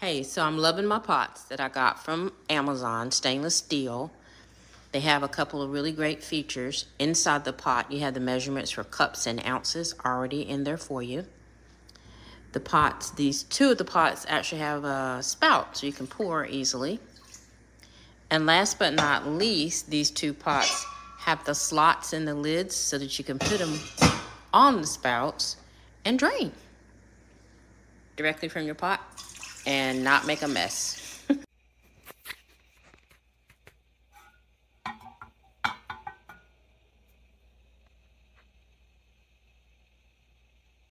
Hey, so I'm loving my pots that I got from Amazon, stainless steel. They have a couple of really great features. Inside the pot, you have the measurements for cups and ounces already in there for you. The pots, these two of the pots actually have a spout so you can pour easily. And last but not least, these two pots have the slots in the lids so that you can put them on the spouts and drain directly from your pot and not make a mess.